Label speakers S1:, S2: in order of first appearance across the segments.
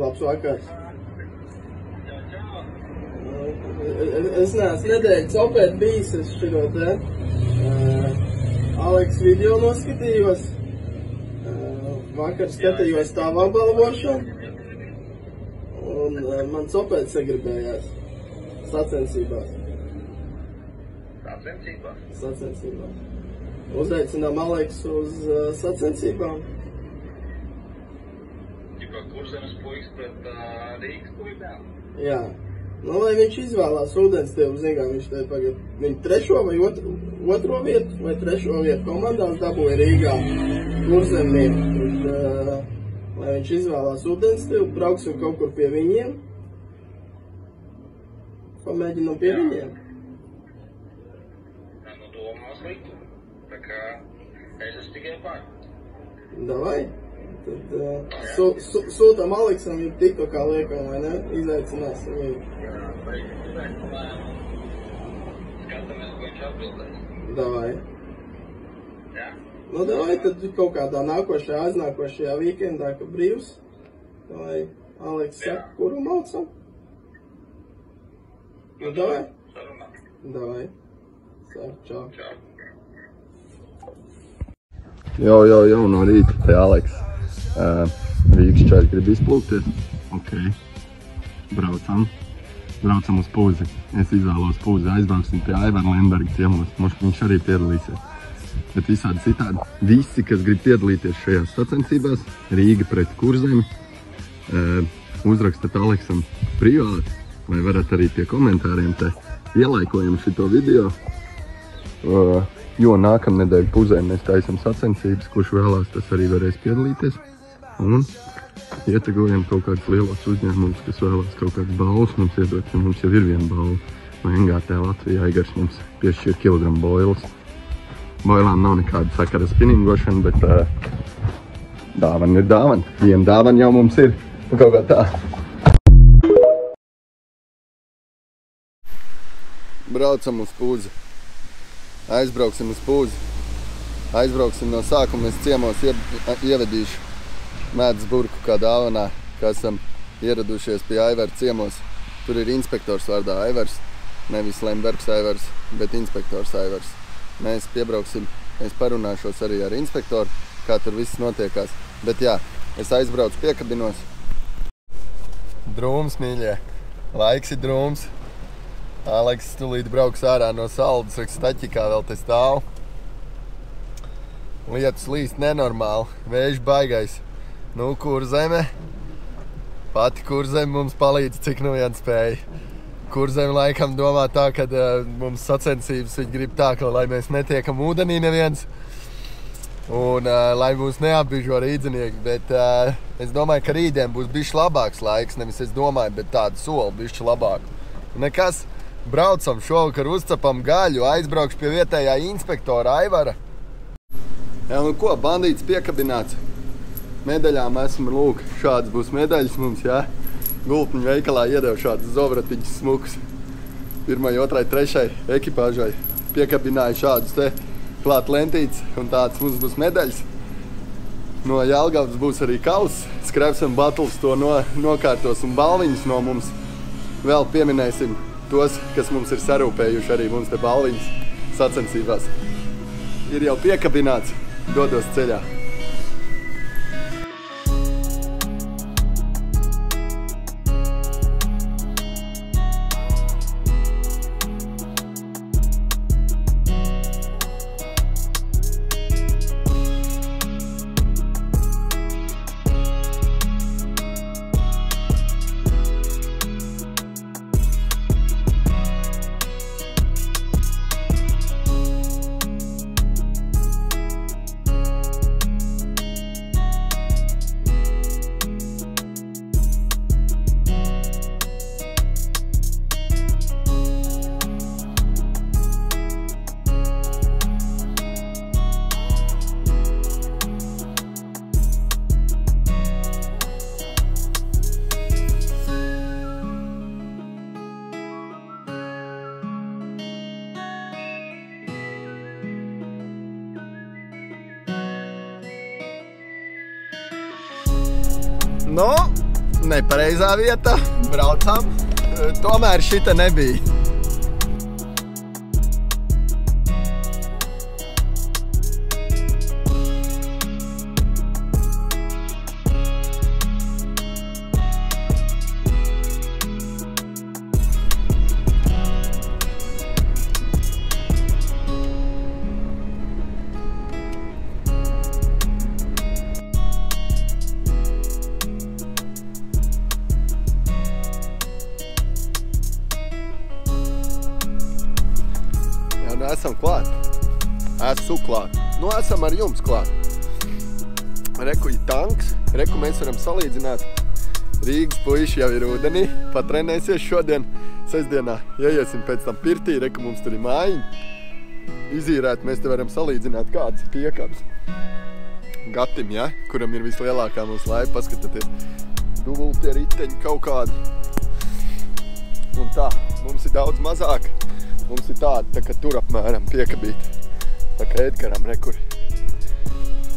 S1: Labs vakars. Es neesmu nedēļas opēt bijis, es šito te. Uh, Aleks video noskatījos. Uh, vakar skatījos tā apbalvošanu. Un uh, man opēt sagribējās. Sacensībās.
S2: Sacensībās?
S1: Sacensībās. Uzaicinām Aleksu uz uh, sacensībām.
S2: Puikas pret uh, Rīgas puikām?
S1: Jā. Nu, lai viņš izvēlās ūdens tev, zin, kā viņš te tagad, viņa trešo vai otro, otro vietu, vai trešo vietu komandās dabūja Rīgā kurzemiem. Viņš, uh, lai viņš izvēlās ūdens tev, brauksim kaut kur pie viņiem. Pamēģinam pie
S2: Jā.
S1: viņiem.
S2: Nē, nu domā sliktu. Tā kā es esmu tikai par.
S1: Davai. Tad uh, su, su, sūtam Aleksam, jau tikko kā liekam, vai ne? Izaicināsim viņu.
S2: Jā, beigās. Skatāmies, ko viņš atbildēs.
S1: Davai.
S2: Jā?
S1: Nu, davai, tad kaut kādā nākošajā, aiznākošajā weekendā, kad brīvs. Vai Aleks saka, kuru maucam? Nu, davai.
S2: Sarunā.
S1: Davai. Saka, čau.
S2: Čau.
S3: Jau, jau, jau no rīta te Aleks. Uh, čaļi grib izplūkties. Ok. Braucam. Braucam uz pūzi. Es izvēlos pūzi. Aizbrauksim pie Aivara Lemberga ciemos. Viņš arī piedalīsies. Bet visādi citādi. Visi, kas grib piedalīties šajās sacensībās, Rīga pret kurzem, uh, uzrakstat Aleksam privāti, vai varat arī pie komentāriem te ielaikojam šito video. Uh, jo nākamnedēļ puzē mēs taisam sacensības, kurš vēlās, tas arī varēs piedalīties. Un ietegojam kaut kādus lielos uzņēmumus, kas vēlās kaut kādas balvas mums iedot, jo mums jau ir viena balva. No NGT Latvijā Aigars mums piešķir kilogramu boilas. Boilām nav nekāda sakara spinningošana, bet uh, dāvana ir dāvana. Viena dāvana jau mums ir. Kaut kā tā. Braucam uz pūzi. Aizbrauksim uz pūzi. Aizbrauksim no sākuma. Es ciemos ie, ievedīšu mēdz burku kā dāvanā, kā esam ieradušies pie Aivara ciemos. Tur ir inspektors vārdā Aivars, nevis Lembergs Aivars, bet inspektors Aivars. Mēs piebrauksim, es parunāšos arī ar inspektoru, kā tur viss notiekās. Bet jā, es aizbraucu piekabinos. Drūms, mīļie. Laiks ir drūms. Aleks tūlīt brauks ārā no saldas, saka, staķikā vēl te stāv. Lietus līst nenormāli, vējš baigais. Nu, kur zeme? Pati kur zeme mums palīdz, cik nu vien spēja. Kur zeme laikam domā tā, ka uh, mums sacensības viņi grib tā, ka lai mēs netiekam ūdenī neviens. Un uh, lai mūs neapbīžo rīdzinieki, bet uh, es domāju, ka rītdien būs bijis labāks laiks. Nevis es domāju, bet tādu soli bišķi labāk. Nekas, braucam šovakar, uzcepam gaļu, aizbraukšu pie vietējā inspektora Aivara. Jā, nu ko, bandīts piekabināts. Medaļām esmu, lūk, šādas būs medaļas mums, jā. Gultņu veikalā iedevu šādas zovratiņas smukus. Pirmai, otrai, trešai ekipāžai piekabināju šādus te klāt lentītes, un tāds mums būs medaļas. No Jelgavas būs arī kauls, Skrevs un Battles to no, nokārtos un balviņas no mums. Vēl pieminēsim tos, kas mums ir sarūpējuši arī mums te balviņas sacensībās. Ir jau piekabināts, dodos ceļā. Nepareizā vietā. Braucām. Tomēr šita nebija. Esam ar jums klāt. Reku ir tanks. Reku mēs varam salīdzināt. Rīgas puiši jau ir ūdenī. Patrenēsies šodien. Sestdienā ieiesim pēc tam pirtī. Reku mums tur ir mājiņa. Izīrēt mēs te varam salīdzināt kādas ir piekabas. Gatim, ja? kuram ir vislielākā mūsu laiva. Paskatieties. Dubultie riteņi kaut kādi. Un tā, mums ir daudz mazāk. Mums ir tāda, tā kā tur apmēram piekabīta. Tā kā Edgaram rekur.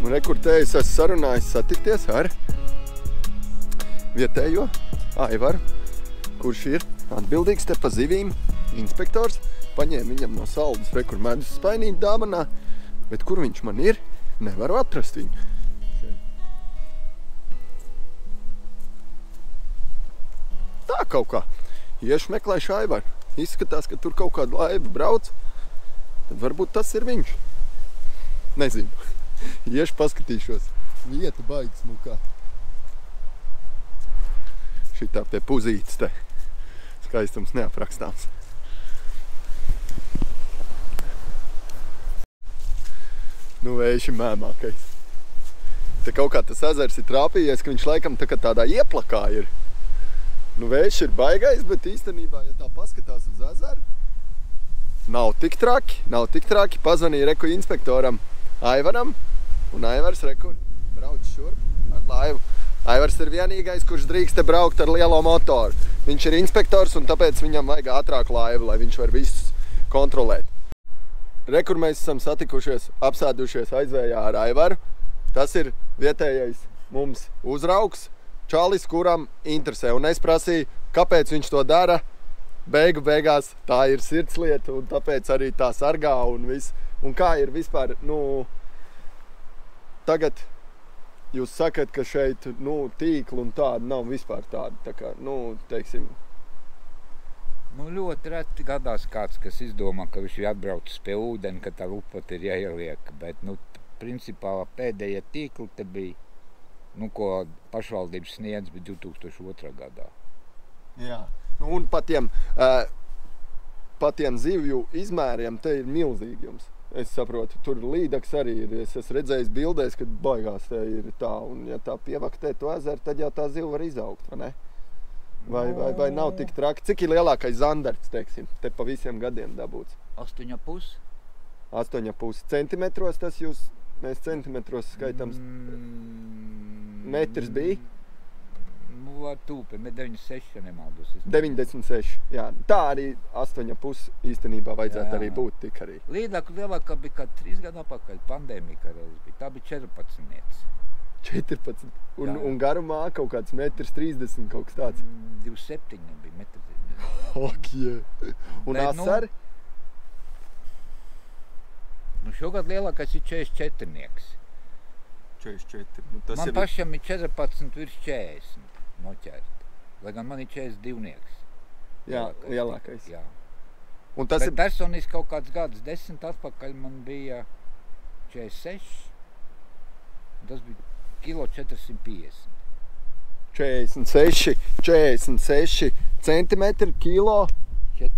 S3: Un rekur te es esmu sarunājis satikties ar vietējo Aivaru, kurš ir atbildīgs te pa zivīm, inspektors. Paņēma viņam no saldas rekur medus spainīt dāvanā, bet kur viņš man ir, nevaru atrast viņu. Tā kaut kā. Iešu meklēšu Aivaru. Izskatās, ka tur kaut kāda laiva brauc. Tad varbūt tas ir viņš. Nezinu. Iešu paskatīšos. Vieta baigas smukā. Šitā te puzītes te. Skaistums neaprakstāms. Nu vējš ir mēmākais. Te kaut kā tas ezers ir trāpījies, ka viņš laikam tā kā tādā ieplakā ir. Nu, vējš ir baigais, bet īstenībā, ja tā paskatās uz ezeru, nav tik traki, nav tik traki. Pazvanīja reku inspektoram Aivaram, un Aivars reku brauc šurp ar laivu. Aivars ir vienīgais, kurš drīkst braukt ar lielo motoru. Viņš ir inspektors, un tāpēc viņam vajag ātrāk laivu, lai viņš var visus kontrolēt. Rekur mēs esam satikušies, apsēdušies aizvējā ar Aivaru. Tas ir vietējais mums uzraugs, čalis, kuram interesē. Un es prasīju, kāpēc viņš to dara. Beigu beigās tā ir sirdslieta, un tāpēc arī tā sargā un viss. Un kā ir vispār, nu, tagad jūs sakat, ka šeit, nu, tīkli un tāda nav vispār tāda, tā kā, nu, teiksim,
S4: Nu, ļoti reti gadās kāds, kas izdomā, ka viņš ir atbraucis pie ūdeni, ka tā lupata ir jāieliek. Bet, nu, principā pēdējie tīkli te bija, nu, ko pašvaldības sniedz, bija 2002. gadā.
S3: Jā. Nu, un pa tiem, uh, pa tiem zivju izmēriem te ir milzīgi jums. Es saprotu, tur līdaks arī ir. Es esmu redzējis bildēs, kad baigās te ir tā. Un ja tā pievaktē to ezeru, tad jau tā ziva var izaugt, vai? Vai, vai, vai nav tik traki? Cik ir lielākais zandarts, teiksim, te pa visiem gadiem dabūts?
S4: 8,5
S3: 8,5 centimetros tas jūs, mēs centimetros skaitām.
S4: mm,
S3: Metrs bija?
S4: Nu, ar tūpi, bet 96, ja nemaldos. es
S3: 96. Jā. Tā arī 8,5 īstenībā vajadzētu
S4: Jā.
S3: arī būt tik arī.
S4: Lielāka, lielāka bija kā 3 gadu atpakaļ. Pandēmija kādreiz bija. Tā bija 14. Nieces.
S3: 14. Un,
S4: Jā.
S3: un garumā kaut kāds 1,30 m kaut kas tāds.
S4: Mm, 27 nebija. Metrs.
S3: Ok, jā. Un
S4: Bet, nu,
S3: asari?
S4: Nu, šogad lielākais ir 44. Nieks.
S3: 44. Nu, tas
S4: Man
S3: ir
S4: pašam ir 14 virs 40 noķert. Lai gan man ir 42. Nieks.
S3: jā, lielākais.
S4: Jā.
S3: Un tas
S4: Bet
S3: ir
S4: personiski kaut kāds gads, desmit atpakaļ man bija 46. Tas bija kilo 450.
S3: 46, 46 centimetri kilo.
S4: 4,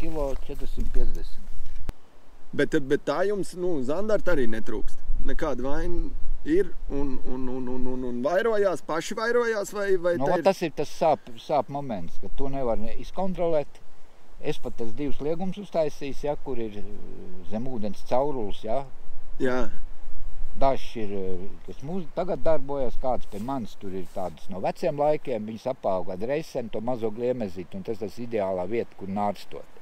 S4: kilo 450.
S3: Bet, bet tā jums, nu, zandarta arī netrūkst. Nekāda vaina ir un, un, un, un, un, un vairojās, paši vairojās vai, vai
S4: Nu,
S3: te
S4: vat
S3: ir-
S4: tas ir tas sāp, sāp moments, ka to nevar ne- izkontrolēt. Es pat tas divus liegumus uztaisīju, ja, kur ir eh, zem ūdens caurulis. Ja.
S3: Jā,
S4: Dažs ir, eh, kas mums tagad darbojas, kāds pie manis tur ir tāds no veciem laikiem. Viņas apauga reizēm to mazo gliemezīti, un tas tas ideālā vieta, kur nārstot.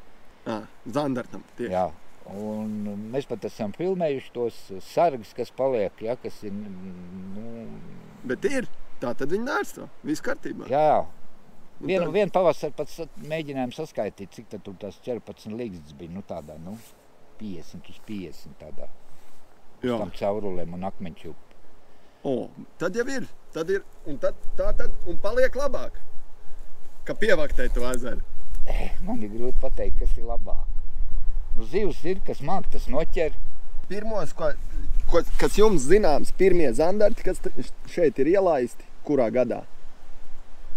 S3: à, zandartam tieši.
S4: Jā. Un mēs pat esam filmējuši tos sargus, kas paliek, ja, kas ir, nu,
S3: Bet ir, Tā tad viņi nērsta. Viss kārtībā.
S4: Jā.
S3: Nu,
S4: Vienu,
S3: tā-
S4: vienu pavasarī pat sa- mēģinājām saskaitīt, cik tad tur tas 14 līgas bija. Nu, tādā, nu, 50 uz 50 tādā.
S3: Jā.
S4: Tam caurulēm un akmeņu.
S3: O, tad jau ir. Tad ir. Un tad, tā tad un paliek labāk. Ka pievaktē to ezeru.
S4: Man ir grūti pateikt, kas ir labāk. Nu, zivs ir, kas māk, tas noķer.
S3: Pirmos, ko, ko, kas jums zināms, pirmie zandarti, kas šeit ir ielaisti, kurā gadā?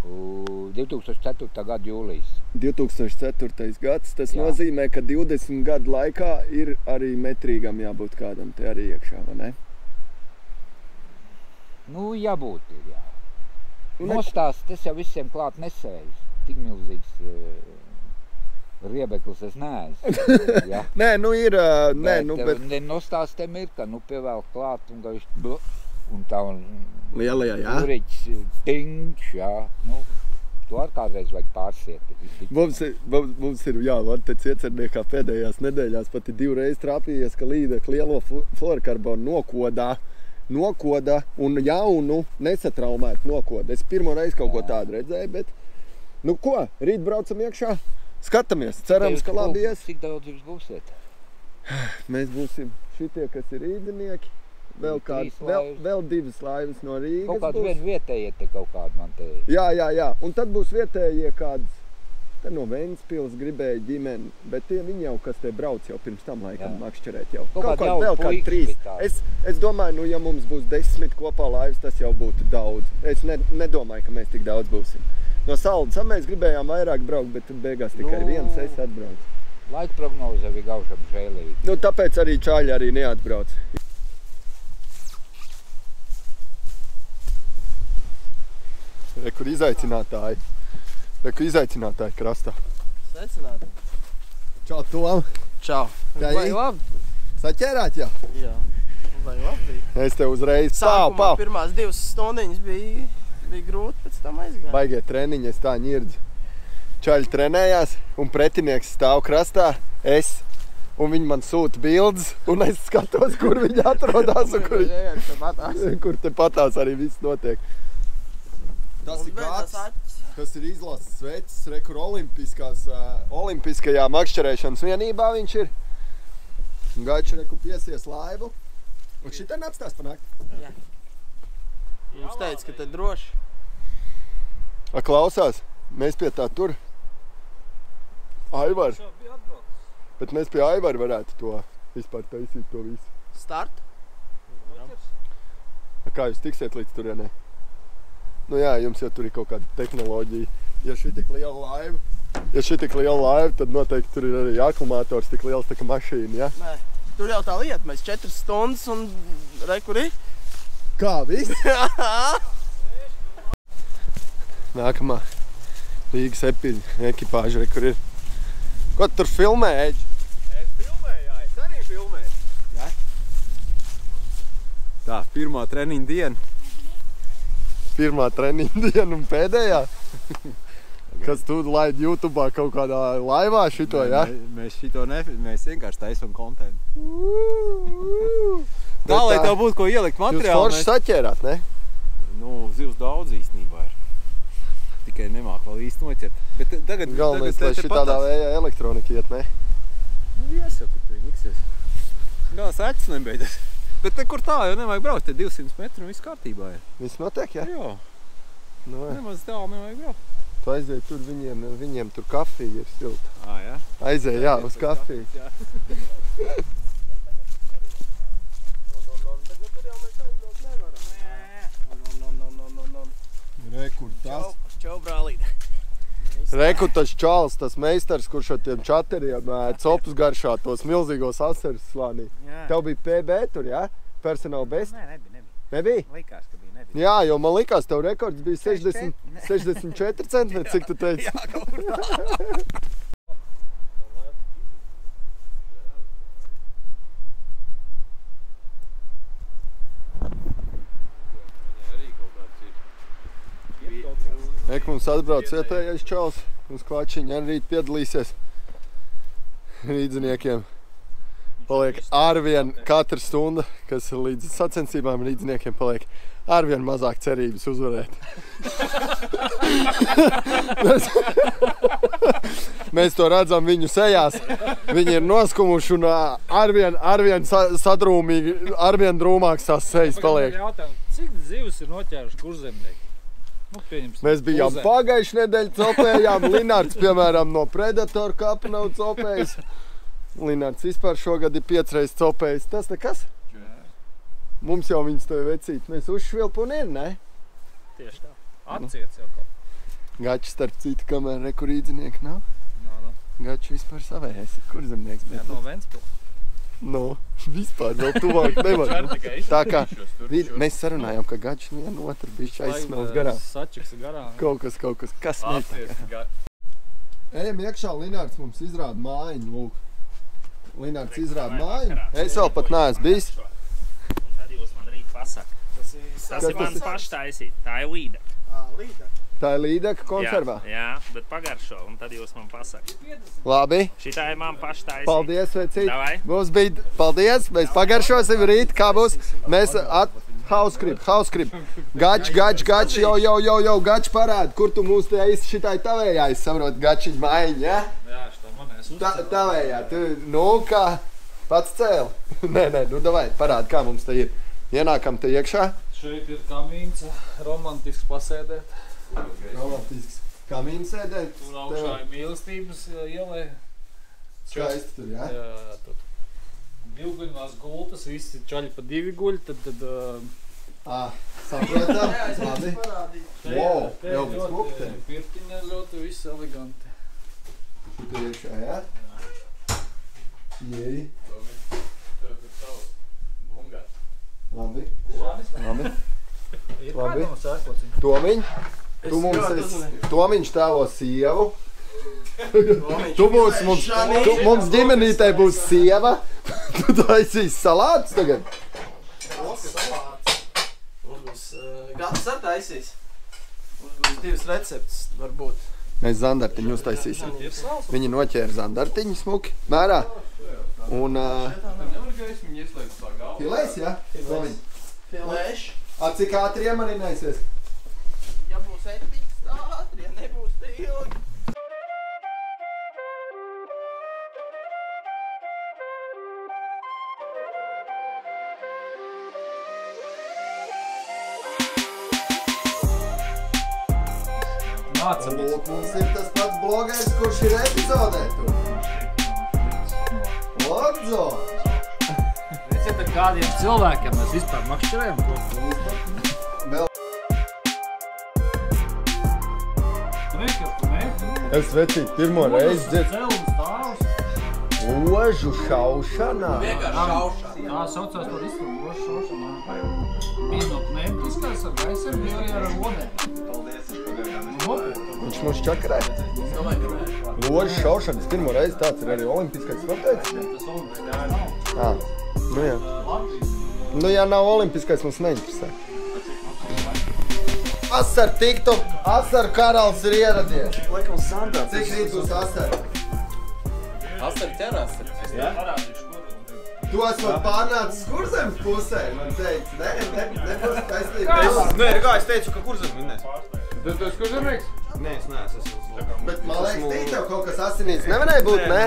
S4: U, 2004. gada jūlijas.
S3: 2004. gads. Tas Jā. Nozīmē, ka 20 gadu laikā ir arī metrīgam jābūt kādam te arī iekšā. vai ne?
S4: Nu, jābūt ir, jā.
S3: Un ne-
S4: Nostāsts, tas jau visiem klāt nesējas. Tik milzīgs uh, riebeklis es neesmu. jā.
S3: Nē, nu ir. ā, Nē, nu, bet
S4: bet... Nostāstam ir, ka nu pievēl klāt un gaiš, bl- un tā un
S3: lielajā, jā.
S4: Jūriķis, tiņš, jā. Nu, to ar kādreiz vajag pārsiet.
S3: Mums ir, mums, mums ir jā, man te ciecerniekā pēdējās nedēļās pat ir divreiz trāpījies, ka līdekļi lielo flu- fluorkarbonu nokodā. Nokoda un jaunu nesatraumētu nokoda. Es pirmo reizi kaut ko tādu redzēju, bet, nu ko, rīt braucam iekšā, skatāmies, cerams, ka labi ies.
S4: Cik daudz jums būsiet?
S3: Mēs būsim šitie, kas ir rīznieki. Vēl, kāds, vēl, vēl divas laivas no Rīgas.
S4: Kaut kāds
S3: būs.
S4: vietējie te kaut kādi man te.
S3: Jā, jā, jā. Un tad būs vietējie kāds. Te no Vēncpils gribēja ģimeni, bet tie viņi jau, kas te brauc jau pirms tam laikam, makšķerēt jau.
S4: Kaut kādi
S3: kādi vēl kādi trīs. Es, es domāju, nu, ja mums būs desmit kopā laivas, tas jau būtu daudz. Es ne, nedomāju, ka mēs tik daudz būsim. No saldas mēs gribējām vairāk braukt, bet beigās tikai
S4: Nu.
S3: viens es atbraucu.
S4: Laika prognoze bija gaužam žēlīgi.
S3: Nu, tāpēc arī čāļi arī neatbrauc. Re, kur izaicinātāji? Re, kur izaicinātāji krastā?
S1: Sveicināti.
S3: Čau, Tom!
S1: Čau. Vai labi?
S3: Saķērāt jau!
S1: Jā. Vai labi?
S3: Es te uzreiz
S1: Sākumā
S3: pāvu!
S1: pirmās divas stundiņas bija, bija grūti, pēc tam aizgāja.
S3: Baigie treniņi, es tā ņirdzu. Čaļi trenējās, un pretinieks stāv krastā, es, un viņi man sūta bildes, un es skatos, kur viņi atrodas, un kur,
S1: Jā, jā,
S3: kur te patās arī viss notiek. Tas ir gads, kas ir izlases vecs, rekur olimpiskās, uh, olimpiskajā makšķerēšanas vienībā viņš ir. Gaiču reku piesies laivu. Un šitā neapstās pa nakti.
S1: Jums teica, ka te droši.
S3: A, klausās, mēs pie tā tur. Aivar. Bet mēs pie Aivara varētu to vispār taisīt to visu.
S1: Start.
S3: A, kā jūs tiksiet līdz turienei? Nu jā, jums jau tur ir kaut kāda tehnoloģija. Ja šī tik liela laiva, ja šī tik liela laiva, tad noteikti tur ir arī akumulators tik liels tā kā mašīna, ja?
S1: Nē. Tur jau tā lieta, mēs četras stundas un rekuri.
S3: Kā viss? Nākamā Rīgas ekipāža, kur ir. Ko tu tur filmē, Eģi?
S5: Es filmēju, jā, es arī filmēju.
S3: Jā?
S5: Tā, pirmā treniņa diena.
S3: Pirmā treniņa diena un pēdējā. Kas tu laidi YouTube kaut kādā laivā šito, ja?
S5: Mē- Mēs šito ne, mēs vienkārši taisam kontentu. Tā, lai tev būtu ko ielikt
S3: Jūs
S5: materiālu.
S3: forši saķērāt, ne?
S5: Nu, zivs daudz īstenībā ir. Īsti noķert. Bet tagad,
S3: Galvenais,
S5: tagad
S3: lai šī tādā vējā elektronika iet, ne?
S5: Nu, iesaku, tu miksies. Galvenais acis nebeidzas. Bet te, kur tā, jau nevajag braukt, te 200 metru un viss kārtībā ir.
S3: Viss notiek, ja?
S5: Jā,
S3: Nu, jā.
S5: nemaz tālu nevajag braukt.
S3: tu aizēji tur, viņiem, viņiem tur kafija ir silta.
S5: Ā, jā.
S3: Aizēji, jā, uz kafiju.
S5: Jā.
S3: Rekur tas.
S1: Čau, brālīt.
S3: Reku tas čāls, tas meistars, kurš ar tiem čateriem copus garšā tos milzīgos asaras slānī.
S6: Jā.
S3: Tev bija PB tur, jā? Personāla best?
S6: Nē, nebija, nebija.
S3: Nebija?
S6: Likās, ka bija, nebija.
S3: Jā, jo man likās, tev rekords bija 60, 64 centimetri, cik tu teici?
S6: Jā, kaut kur tā.
S3: Ek mums atbrauc vietējais čals uz kvačiņu, arī rīt piedalīsies rīdziniekiem. paliek arvien katra stunda, kas līdz sacensībām līdziniekiem paliek arvien mazāk cerības uzvarēt. mēs, mēs to redzam viņu sejās. Viņi ir noskumuši un arvien, arvien sa- sadrūmīgi, arvien drūmāks tās sejas paliek.
S6: Jautājumu, cik zivs ir noķēruši kurzemnieki? Nu,
S3: Mēs bijām
S6: pulzē.
S3: pagājušajā nedēļā, copējām. Linārds, piemēram, no Predatora kapa nav copējis. Linārds vispār šogad ir piecreiz copējis. Tas nekas. Mums jau viņas to vecīt. Mēs uzšvilpu un ir, ne?
S6: Tieši tā. Atciets jau kaut
S3: Gačs starp citu, kamēr rekurīdzinieki nav.
S6: kā. No,
S3: Gačs vispār savējais. Kur zemnieks
S6: jā, no Ventspils.
S3: No, vispār vēl tuvāk nevar. Tā kā mēs sarunājām, ka Gačs vienu otru bišķi aizsmels garām.
S6: Sačiks garām.
S3: Kaut kas, kaut kas, kas mēs Ejam iekšā, Linārds mums izrāda mājiņu, lūk. Linārds izrāda mājiņu. Es vēl pat neesmu bijis.
S7: Tad jūs man rīt pasaka. Tas ir, tas
S3: Kas
S7: ir mans
S3: tas ir?
S7: pašs taisīt. Tā ir līde.
S3: Tā ir līdeka konservā.
S7: Jā, jā, bet pagaršo, un tad jūs man pasaka.
S3: Labi,
S7: Šitā ir man pašs taisīt.
S3: paldies, vecīt.
S7: Davai.
S3: Mums bija, paldies, mēs pagaršosim rīt, kā būs. Mēs at, Hauskrip, hauskrip. Gač, gač, gač, jau, jau, jau, jau, gač parāda, kur tu mūs te esi šitai tavējā, es saprotu, gačiņ mājiņa, ja?
S6: Jā, šitā manēs
S3: Tā, tavējā, tu, nu kā, pats cēl. nē, nē, nu davai, parāda, kā mums te ir. Ienākam te iekšā.
S6: Šeit ir kamīns, romantisks pasēdēt.
S3: Romantisks. Kamīns sēdēt.
S6: Tur augšā ir mīlestības uh, ielē.
S3: Skaisti tur, jā?
S6: Jā, jā, tur divguļnās gultas, visi čaļi pa divi guļ, tad, tad uh,
S3: Ā, saprotam, labi. Wow,
S6: te
S3: jau bez
S6: ļoti
S3: muktēm.
S6: pirtiņa ļoti viss eleganti.
S3: Tur iekšā, jā? Jēji, labi, labi.
S6: Ir
S3: Labi.
S6: kādam sēkociņš?
S3: Tomiņ, tu mums esi, Tomiņš tēlo sievu. Tu būs mums, tu, mums ģimenītē būs sieva. Tu taisīsi salātus tagad.
S1: Kāds sataisīs? Mums būs divas receptes, varbūt.
S3: Mēs zandartiņu uztaisīsim. Viņi noķēra zandartiņu smuki, mērā. Un filēs, jā? Tomiņ.
S1: Filēši.
S3: A, cik ātri iemarināsies?
S1: Ja būs etiķis, ātri, ja nebūs, ilgi.
S6: Nācamies.
S3: Lūk, mums ir tas pats blogers, kurš ir epizodē. tu. Lodzo!
S6: Redziet, ar kādiem cilvēkiem mēs vispār makšķerējam kopā.
S3: Es vecīt pirmo reizi dzirdu
S6: Cēlums tāls.
S3: ožu šaušanā.
S1: Vienkārši šaušā.
S6: Tā saucās par izturbu lošu šaušanā. Bija no pneumatiskās ar gaisam, bija arī ar lodēm. Paldies,
S3: Viņš mums čakarē.
S1: Es domāju, ka nē.
S3: Ožu šaušanas pirmo reizi tāds ir arī olimpiskais sportēts.
S6: Tas olimpiskais nav.
S3: Nu jā. Nu ja nav olimpiskais, mums neinteresē. Asar tiktu, asar karalis ir ieradies.
S1: Laikam standarts.
S3: Cik rīt būs asar?
S1: Asar ķerās.
S6: Parādīšu, kur.
S3: Tu esmu pārnācis kurzemes pusē, man teica. Nē, ne, nebūs taisnība.
S5: Nē, kā es teicu, ka kurzem vinnēs?
S6: Tu tu esi kurzemnieks?
S5: Nē, es neesmu.
S3: Bet man liekas, tī tev kaut kas asinīs nevarēja būt, ne?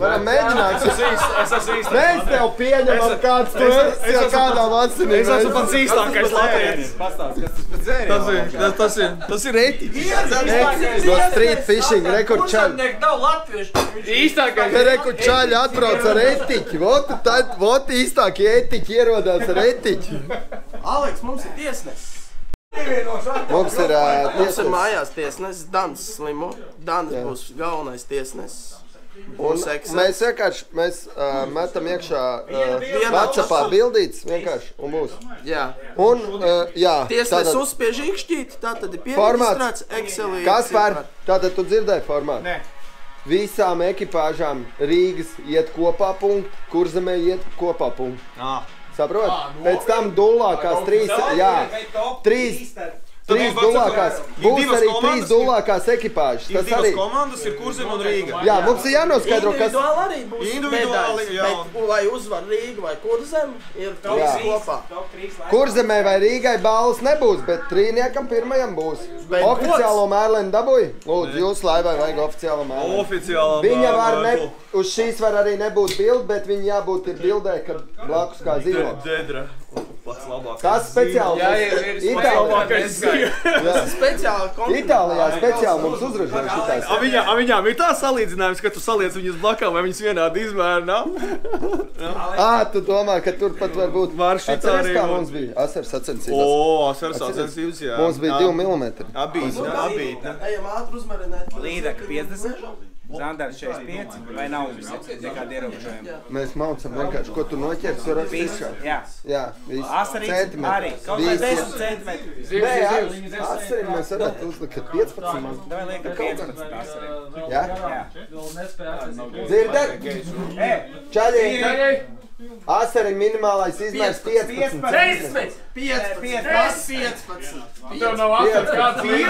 S3: Varam mēģināt.
S5: Es esmu īsts.
S3: Mēs tev pieņemam, kāds tu
S5: es-
S3: esi,
S5: esmu
S3: kādām asinīm.
S5: Es esmu pats īstākais Latvijas.
S8: Pastāst, kas tas pēc dzērieniem?
S5: Tas ir, tas, tas ir, tas ir ētiķis.
S3: No street fishing rekord čaļi.
S1: nav latviešu.
S5: Īstākais.
S3: Te reku čaļi atbrauc ar etiķi. Vot, tad, vot īstākie etiķi ierodās ar etiķi.
S1: Aleks, mums ir tiesnesis.
S3: Mums ir ā,
S1: Mums ir mājās tiesnesis Dans Slimu. Dans
S3: Jā.
S1: būs galvenais tiesnesis.
S3: Un mēs vienkārši mēs, uh, metam iekšā uh,
S1: Vienā
S3: Vācijā
S1: časā.
S3: bildītas vienkārši un būs.
S1: Jā.
S3: Un, uh, jā,
S1: Tiesnesis
S3: tātad-
S1: uzspiež īkšķīt, tā tad ir
S3: Formāts.
S1: pieregistrēts Excelī.
S3: Kas par? Tātad tu dzirdēji formātu?
S5: Nē.
S3: Visām ekipāžām Rīgas iet kopā punktu, kurzemē iet kopā punktu.
S5: Ā.
S3: Saprot? Pēc tam dullākās trīs, jā, trīs, Trīs dulākās, būs
S8: divas
S3: arī trīs dulākās ekipāžas.
S8: Ir
S3: Tas
S8: divas
S3: arī.
S8: komandas, ir Kurzem un Rīga.
S3: Jā, mums ir jānoskaidro, kas.
S1: Individuāli arī būs
S8: Individuāli,
S1: medaļas,
S8: jā.
S1: bet vai uzvar Rīga vai Kurzem, ir
S3: Jā.
S1: viss kopā.
S3: Kurzemē vai Rīgai balvas nebūs, bet trīniekam pirmajam būs.
S1: Bet
S3: Oficiālo mērleni dabūj. Lūdzu, jūs laivai vajag oficiālo mērleni.
S8: Oficiālā
S3: Viņa var ne, uz šīs var arī nebūt bilde, bet viņa jābūt ir bildē, kad blakus kā zīmols.
S8: Dedra. Pats labākais.
S3: Tas speciāli.
S5: Jā, ir, ir
S3: Itālijā,
S8: Labākais
S3: jā.
S1: Speciāli
S3: Itālijā speciāli mums uzražoja
S8: A,
S3: šitās.
S8: viņa, a viņām ir tā salīdzinājums, ka tu saliec viņus blakām, vai viņas vienādi izmēra nav?
S3: Ā, tu domā, ka tur pat var būt.
S8: Var šitā arī
S3: kā mums bija asars sacensības.
S8: O,
S3: Atceries?
S8: sacensības, jā.
S3: Mums bija
S8: Jā.
S3: 2 mm.
S8: Abīt, ne? Abīt, ne?
S1: Ejam ātri uzmarinēt.
S6: Līdeka 50, Zandars 45, vai nav nekāda ierobežojuma?
S3: Mēs maucam vienkārši, ko tu noķers, var
S6: Viss,
S3: atrast.
S6: jā.
S3: Jā, viss.
S6: Asarīts arī, kaut vai 10 centimetri.
S3: Nē, asarīt mēs varētu uzlikt 15 maz.
S6: Vai liekam 15 asarīts?
S3: Jā?
S6: Jā.
S3: Dzirdat?
S6: Ē,
S3: Čaļi! Asarim minimālais izmērs 15
S6: 15.
S1: 15. 15.
S6: Tev nav asars kāds līdz.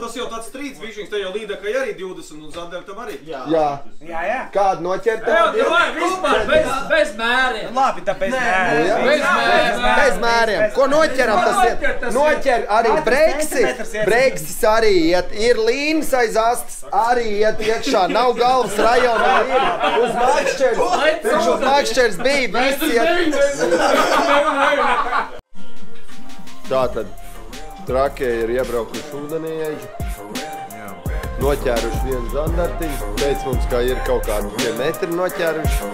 S8: Tas jau tāds strīds, viņš te jau līdekai arī 20 un Zanderam tam arī.
S3: Jā.
S6: Jā, jā.
S3: Kādu noķert? tādu ir?
S6: Vispār bez, bez mēriem. Labi, tā bez mēriem.
S3: Jā.
S6: Bez mēriem.
S3: Bez mēriem. Ko noķeram, tas ir. Noķer arī breiksi. Breiksis arī iet. Ir līnijas aiz astes. Arī iet iekšā. Nav galvas rajonā. Ir uz makšķers. Viņš uz makšķers bija. Visi iet. Tā tad trakie ir iebraukuši ūdenī eģi. Noķēruši vienu zandartiņu. Pēc mums, kā ir kaut kādi tie metri noķēruši.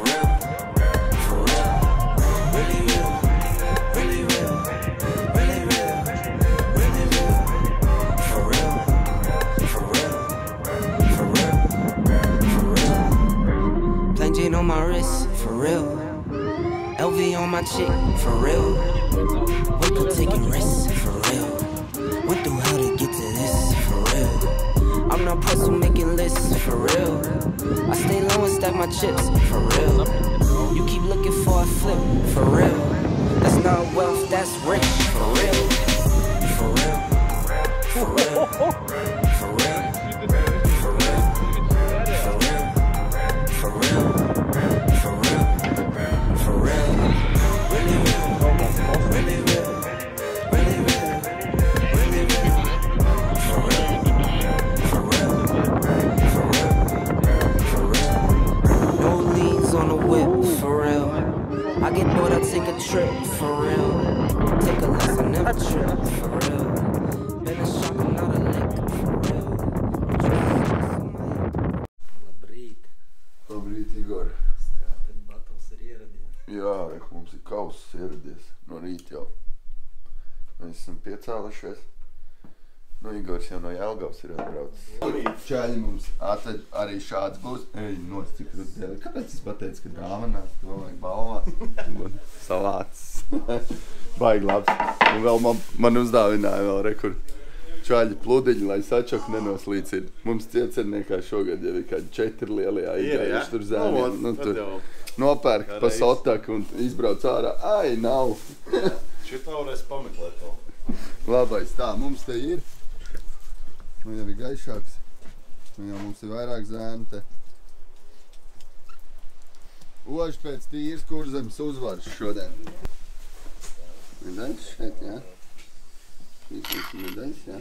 S9: On my wrist, real. LV on my chick, for real. Wake up taking risks, for real. Went through hell to get to this, for real. I'm not pressed puzzle making lists, for real. I stay low and stack my chips, for real. You keep looking for a flip, for real. That's not wealth, that's rich, for real. Trip, for real. Take a lesson, never trip, for real. Been a shock, I'm not a lick, for real.
S10: Labrīt,
S3: Labrīt, Igor.
S10: skāpēt batls ir ieradies.
S3: Jā, mums ir kauss ieradies no rīta jau. Mēs esam piecēlušies. Nu, Igors jau no Jelgavas ir atbraucis. Čaļi mums atved arī šāds būs. Ej, nos, cik rudēli. Kāpēc es pateicu, ka dāvanās, to vajag balvās? Salāts. Baigi labs. Un vēl man, man uzdāvināja vēl rekur. Čaļi pludiņi, lai sačok nenoslīcina. Mums cietcerniekā šogad jau ir kādi četri lielie aigājuši tur zēmiem. Nu, tur nopērk pa sotaku un izbrauc ārā. Ai, nav.
S11: Šitā varēs pameklēt to.
S3: Labais, tā mums te ir. Nu jau ir gaišāks. Nu jau mums ir vairāk zēnu te. Oži pēc tīras kurzemes uzvaras šodien. Medaļas šeit, jā. Visas medaļas, jā.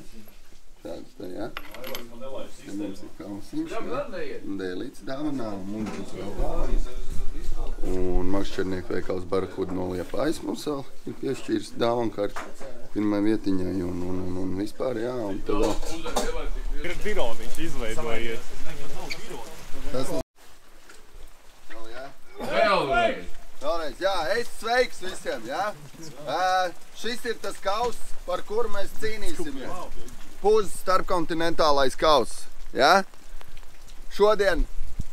S3: Šādas te, jā. Te mums ir kausiņš, jā. Un dēlīts dāvanā, un mums būs vēl dāvanas. Un makšķernieku veikals Barakuda no Liepājas mums vēl ir piešķīris dāvankārt pirmai vietiņai un, un, un, un vispār, jā. Un tad vēl
S11: Ir bironiņš izveidojies.
S3: Tas ir. Vēlreiz. Vēlreiz, jā, es sveiks visiem, jā. Uh, šis ir tas kauss, par kuru mēs cīnīsimies. Puz starpkontinentālais kauss, jā. Šodien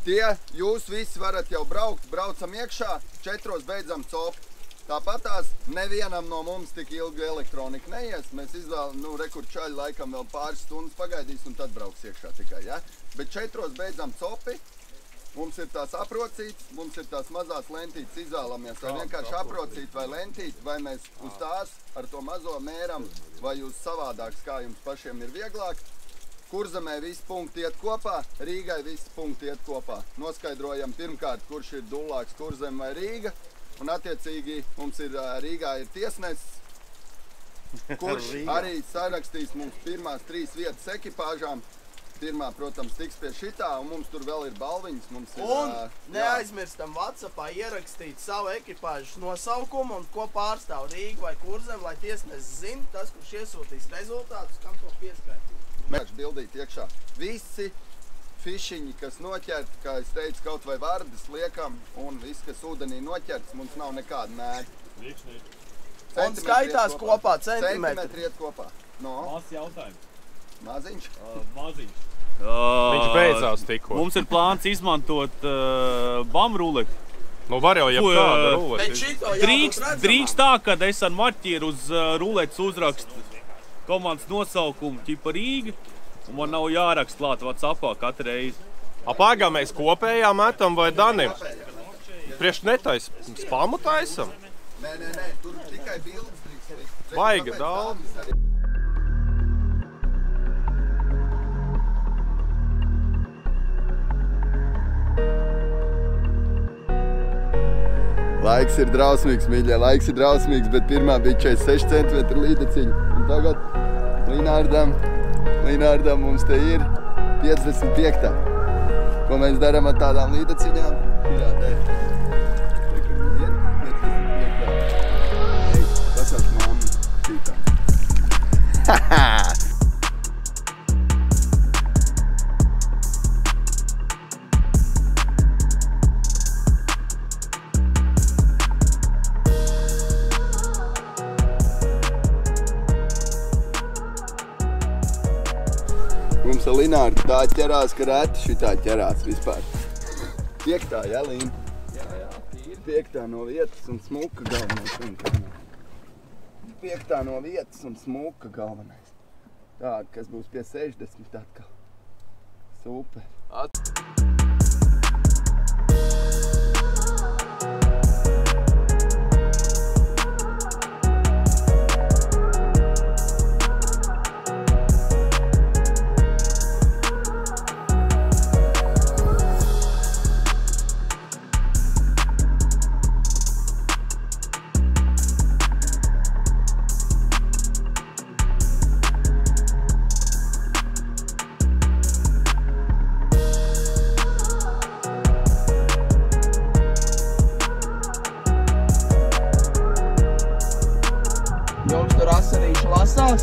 S3: tie jūs visi varat jau braukt, braucam iekšā, četros beidzam copu. Tāpat tās nevienam no mums tik ilgi elektronika neies. Mēs izvēlam, nu, rekur čaļi laikam vēl pāris stundas pagaidīs un tad brauks iekšā tikai, ja? Bet četros beidzam copi Mums ir tās aprocītas, mums ir tās mazās lentītes, izvēlamies vai vienkārši
S11: aprocītes?
S3: aprocīt vai lentīt, vai mēs uz tās ar to mazo mēram, vai uz savādāks, kā jums pašiem ir vieglāk. Kurzemē visi punkti iet kopā, Rīgai visi punkti iet kopā. Noskaidrojam pirmkārt, kurš ir dulāks kurzem vai Rīga, un attiecīgi mums ir Rīgā ir tiesnesis, kurš arī sarakstīs mums pirmās trīs vietas ekipāžām. Pirmā, protams, tiks pie šitā, un mums tur vēl ir balviņas. Mums ir,
S1: Un
S3: jā.
S1: neaizmirstam Whatsappā ierakstīt savu ekipāžu nosaukumu un ko pārstāv Rīga vai Kurzem, lai tiesnesis zina, tas, kurš iesūtīs rezultātus, kam to pieskaitīt.
S3: Mēs bildīt iekšā. Visi fišiņi, kas noķerti, kā es teicu, kaut vai vārdas liekam, un viss, kas ūdenī noķerts, mums nav nekāda mēra.
S1: Un skaitās kopā centimetri.
S3: Centimetri iet kopā. No.
S11: Mās jautājums.
S3: Maziņš.
S11: Maziņš.
S12: Viņš
S11: beidzās tikko.
S12: Mums ir plāns izmantot uh, BAM ruleti.
S11: Nu, var jau jebkāda
S12: uh,
S11: rulete.
S12: Drīkst, drīkst tā, ka es ar marķieru uz uh, ruletes uzrakstu komandas nosaukumu ķipa Rīga, un man nav jāraksta klāt Whatsappā katru reizi.
S11: Apāgā mēs kopējā metam vai Danim? Priekš netais spamu taisam?
S3: Nē, nē, nē, tur tikai bildes drīkst.
S11: Vaiga daudz.
S3: Laiks ir drausmīgs, mīļie. Laiks ir drausmīgs, bet pirmā bija 46 cm līdeciņa. Un tagad Līnārdam, Līnārdam mums te ir 55. Ko mēs darām ar tādām līdeciņām? Jā. Te, tā ķerās, ka reti šitā ķerās vispār. Piektā, jā, Līna? Jā, jā, tīri. Piektā no vietas un smuka galvenais. Piektā no vietas un smuka galvenais. Tāda, kas būs pie 60 atkal. Super. At...
S1: Jums tur asarīši lasās?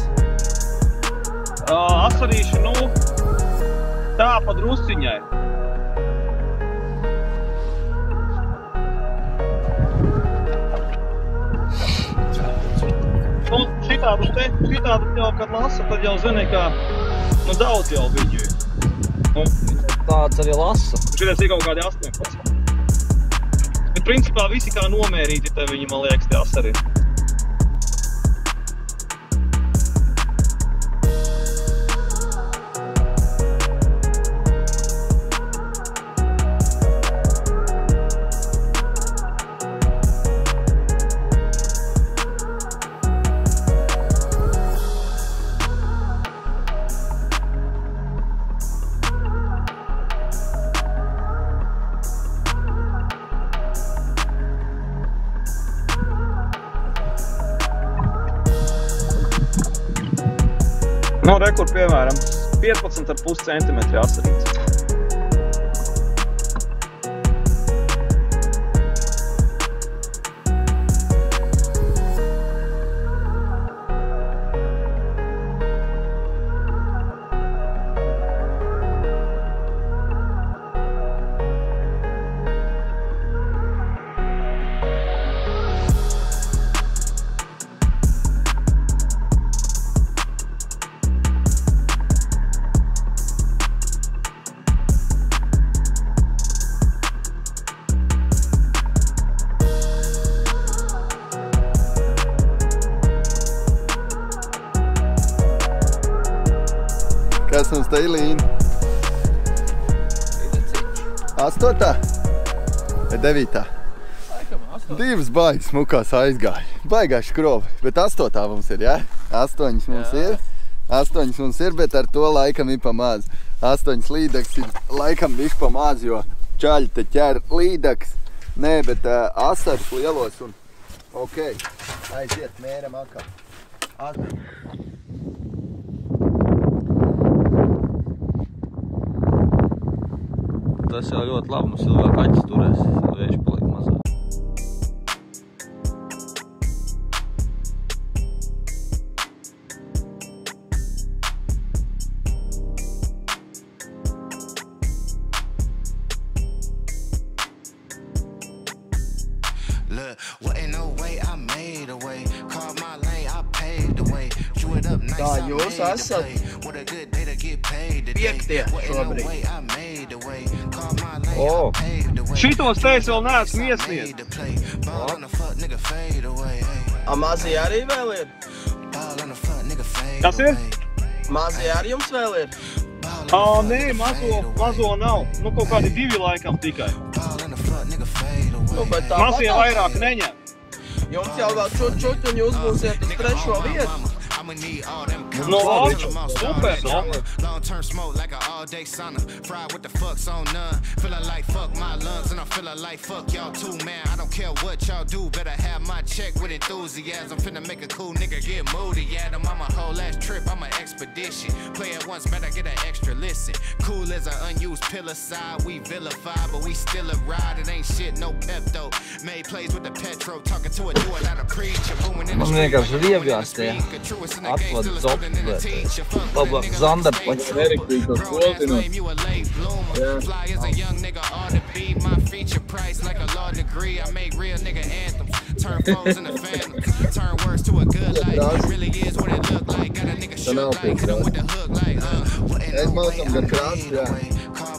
S12: Uh, asarīši, nu, tā pa drusciņai. Nu, šitādu te, šitādu jau, kad lasa, tad jau zini, ka, nu, daudz jau viņu ir. Nu, tāds arī lasa. Šitais ir kaut kādi 18. Bet, principā, visi kā nomērīti, te viņi, man liekas, tie asari. 15,5 cm
S3: Astotā? Vai devītā? Divas baigas smukās aizgāja. Baigās skrovi, bet astotā mums ir, jā? Astoņas mums ir. Astoņas mums ir, bet ar to laikam ir pa maz. Astoņas līdaks ir laikam bišķi pa maz, jo čaļi te ķer līdaks. Nē, bet uh, asars lielos un ok. Aiziet, mēram akā. As...
S10: Tas jau ļoti labi. Mums ilgāk kaķis turēs, jo vējš paliek mazāk.
S9: Look, what ain't no way I made a way. Call my lane, I paved the way. Drew it up nice,
S1: Tā,
S9: I
S1: jūs
S9: made the
S1: esat
S9: play. What a good day to get paid today.
S1: piektie
S9: What ain't no
S1: šobrīd.
S12: O,
S9: way.
S12: šitos te es vēl neesmu iesniedzis.
S9: Made the play. Ball on the fuck, nigga, fade away. Hey.
S1: A mazie arī vēl ir?
S12: Kas ir?
S1: Mazie arī jums vēl ir?
S12: Ā, nē, mazo, mazo nav. Nu, kaut kādi divi laikam tikai.
S1: Nu, bet tā
S12: Mazie vairāk neņem.
S1: Jums jau vēl čut čut un jūs būsiet uz trešo vietu.
S12: No, super, no.
S9: Long term smoke like an all day sauna. Fried with the fucks on none. Feeling like fuck my lungs and I'm feeling like fuck y'all too, man. I don't care what y'all do. Better have my check with enthusiasm. Finna make a cool nigga get moody. Yeah, them I'm a whole ass trip. I'm an expedition. Play it once, better get an extra listen. Cool as an unused pill aside. We vilify, but we still a ride. It ain't shit, no Pepto. Made plays with the petro. Talking to a dude, not a preacher. Booing in the street.
S10: vienkārši riebjās tie atvadu zopas, bet labāk zanda pats.
S12: Erikrītos koltinot.
S9: Fly as a young nigga ought to be my feature price like a law degree. I make real nigga anthems. Turn foes into phantoms. Turn words to a good life. Really is what it look like. Got a nigga shook like. Hit him with the hook like. Uh, what in
S3: Es
S9: the way
S3: mācām